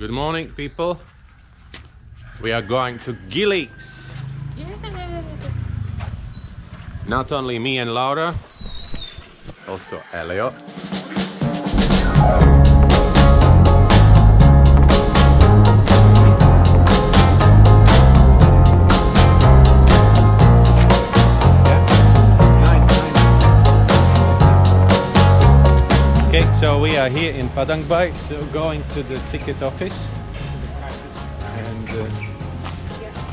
Good morning, people. We are going to Gilis. Not only me and Laura, also Elliot. We are here in Padang Bai, so going to the ticket office and uh,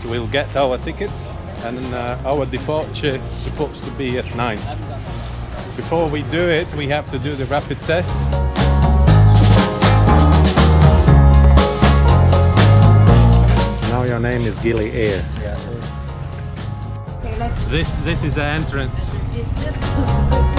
we'll get our tickets and uh, our departure is supposed to be at 9. Before we do it, we have to do the rapid test. Now your name is Gili Air. Let's This this is the entrance.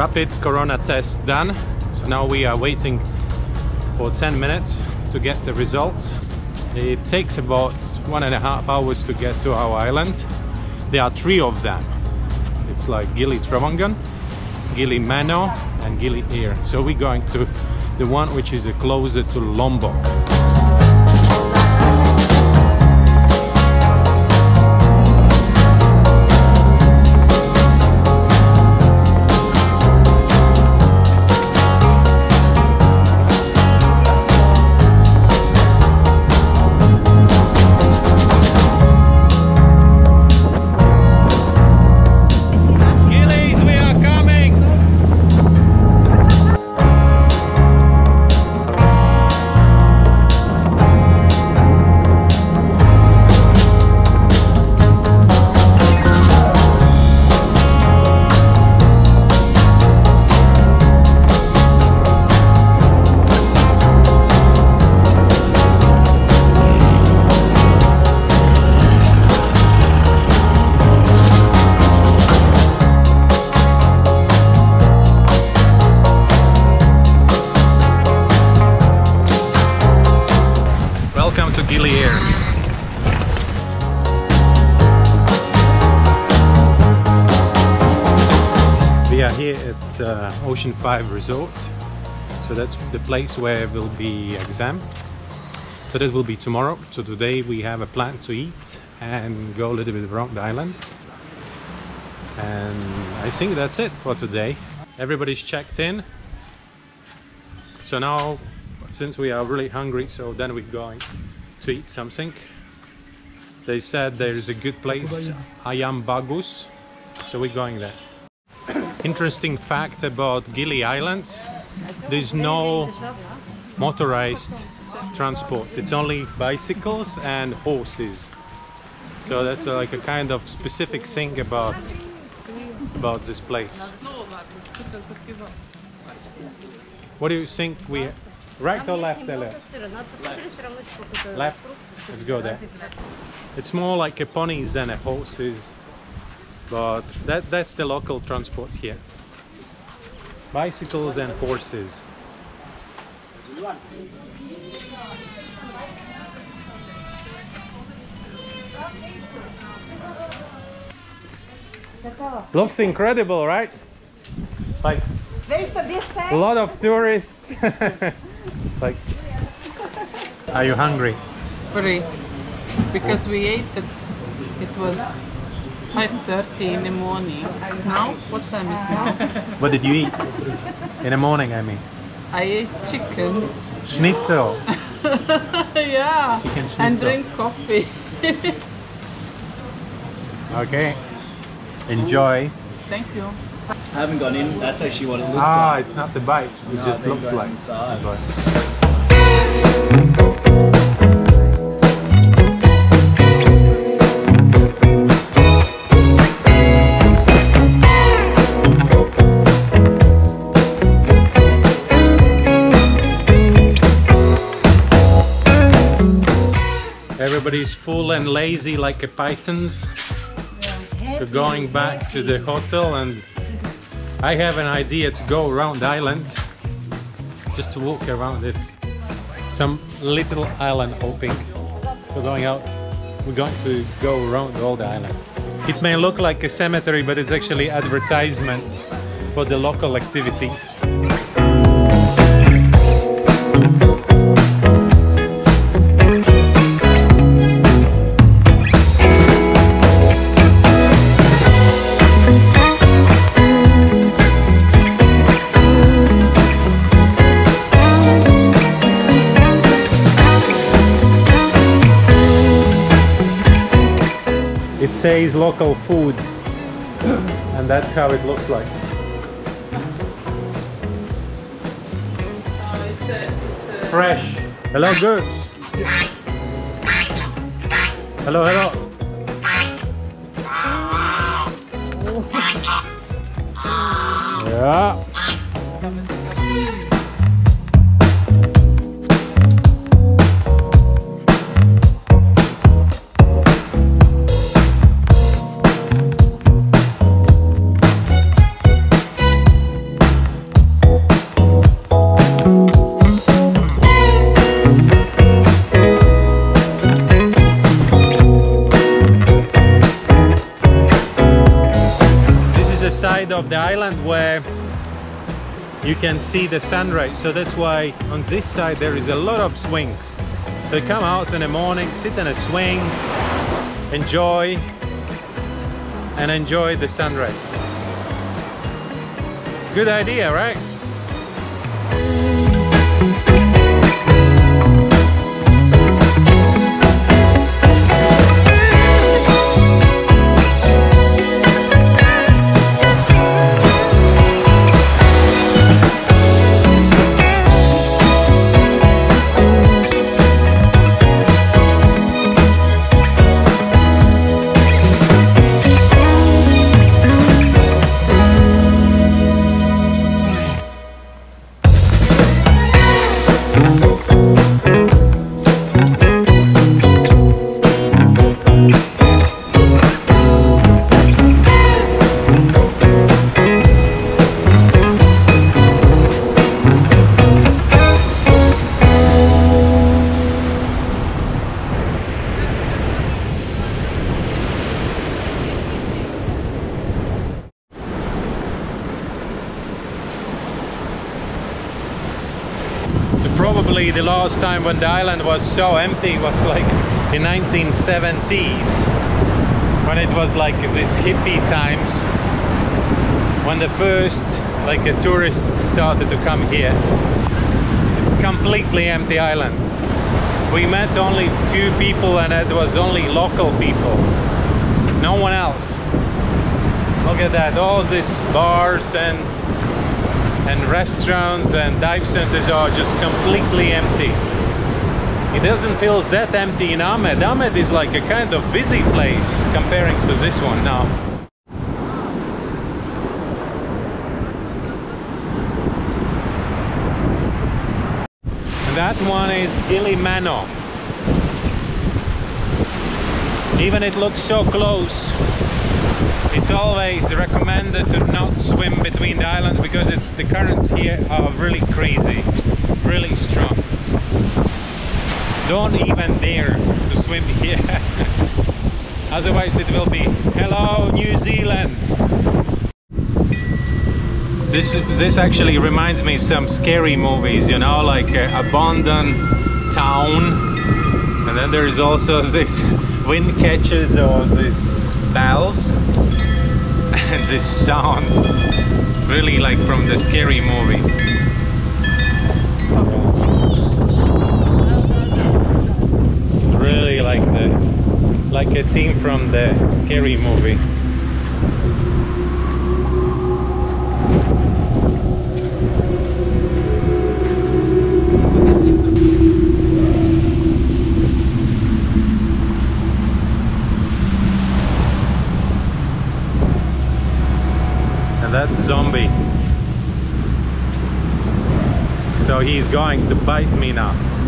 Rapid corona test done. So now we are waiting for 10 minutes to get the results. It takes about one and a half hours to get to our island. There are three of them. It's like Gili Trawangan, Gili Meno and Gili Air. So we're going to the one which is closer to Lombok. Here at uh, Ocean 5 Resort. So that's the place where we'll be exam. So that will be tomorrow. So today we have a plan to eat and go a little bit around the island. And I think that's it for today. Everybody's checked in. So now, since we are really hungry, so then we're going to eat something. They said there is a good place, Ayam Bagus, so we're going there. Interesting fact about Gili Islands, there's no motorized transport. It's only bicycles and horses. So that's uh, like a kind of specific thing about about this place. What do you think we right or left, Elliot? Left. Let's go there. It's more like a ponies than a horses, but that that's the local transport here. Bicycles and horses. Looks incredible, right? Like a lot of tourists. like, are you hungry? Very. Because we ate it, it was 5.30 in the morning. Now? What time is now? What did you eat in the morning? I mean, I ate chicken. schnitzel. yeah. Chicken And drink coffee. Okay. Enjoy. Thank you. I haven't gone in. That's actually what it looks Ah, like. it's not the bite. It No, just looks like. inside. Everybody's full and lazy like a pythons. So going back to the hotel and I have an idea to go around the island just to walk around it. Some little island hopping. We're going out. We're going to go around all the island. It may look like a cemetery, but it's actually advertisement for the local activities. It local food, and that's how it looks like. Fresh. Hello, girls. Hello, hello. Yeah. The island where you can see the sunrise. So that's why on this side there is a lot of swings. So come out in the morning, sit in a swing, enjoy and enjoy the sunrise. Good idea, right? Probably the last time when the island was so empty was like in 1970s when it was like this hippie times when the first like a tourists started to come here. It's completely empty island. We met only few people and it was only local people. No one else. Look at that all these bars and and restaurants and dive centers are just completely empty. It doesn't feel that empty in Amed. Amed is like a kind of busy place comparing to this one now. That one is Gili Meno. Even it looks so close, it's always recommended to not swim between the islands because it's the currents here are really crazy, really strong. Don't even dare to swim here. Otherwise it will be hello New Zealand. This this actually reminds me some scary movies, you know, like uh, Abandoned Town. And then there is also this wind catches or these bells this sound. Really like from the scary movie. It's really like the like a team from the scary movie and that's zombie so he's going to bite me now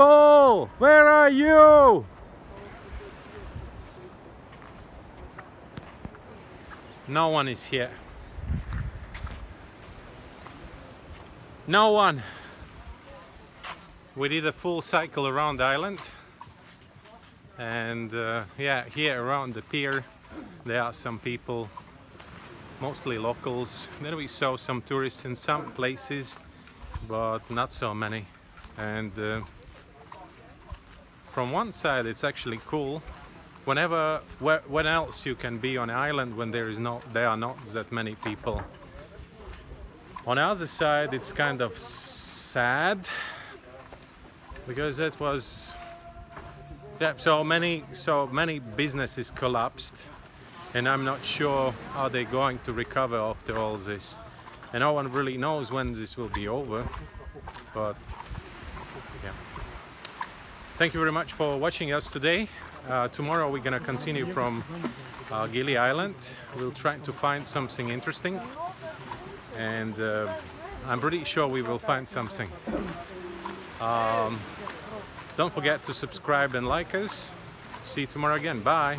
People, where are you? No one is here. No one. We did a full cycle around the island. And uh, yeah, here around the pier, there are some people, mostly locals. Then we saw some tourists in some places, but not so many. And uh, from one side, it's actually cool. Whenever, where, when else you can be on an island when there is not, there are not that many people. On the other side, it's kind of sad because it was yeah, so many so many businesses collapsed and I'm not sure how they're going to recover after all this. And no one really knows when this will be over. But yeah. Thank you very much for watching us today. Uh, tomorrow we're gonna continue from uh, Gili Island. We'll try to find something interesting and uh, I'm pretty sure we will find something. Um, don't forget to subscribe and like us. See you tomorrow again. Bye.